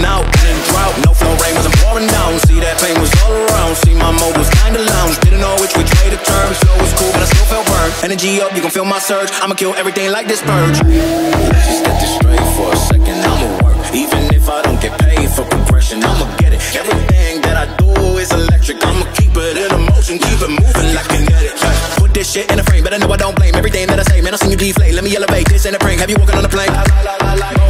stencil. Out in drought. No flow rain was I'm pouring down. See that pain was all around. See my mode was kinda lounge. Didn't know which which way to turn. Flow was cool, but I still felt burned. Energy up, you can feel my surge. I'ma kill everything like this purge. Just get this straight for a second. I'ma work, even if I don't get paid for progression. I'ma get it. Everything that I do is electric. I'ma keep it in a motion, keep it moving like kinetic. Put this shit in a frame, but I know I don't blame everything that I say. Man, I seen you deflate. Let me elevate. This ain't a prank. Have you walking on a plane? Both hands together,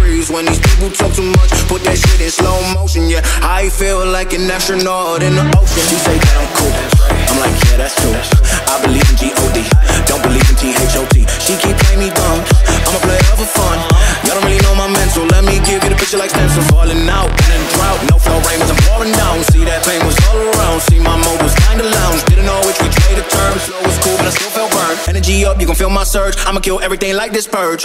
When these people talk too much, put that shit in slow motion. Yeah, I feel like an astronaut in the ocean. She say that I'm cool. I'm like, yeah, that's true. I believe in G-O-D, don't believe in T-H-O-T. She keep playing me dumb. I'm a player for fun. Y'all don't really know my mental. Let me give you the picture like stencil. Falling out in a drought. No flow rain was I'm pouring down. See that pain was all around. See my mode was kinda lounge. Didn't know which way to turn. Flow was cool, but I still felt burned. Energy up, you can feel my surge. I'ma kill everything like this purge.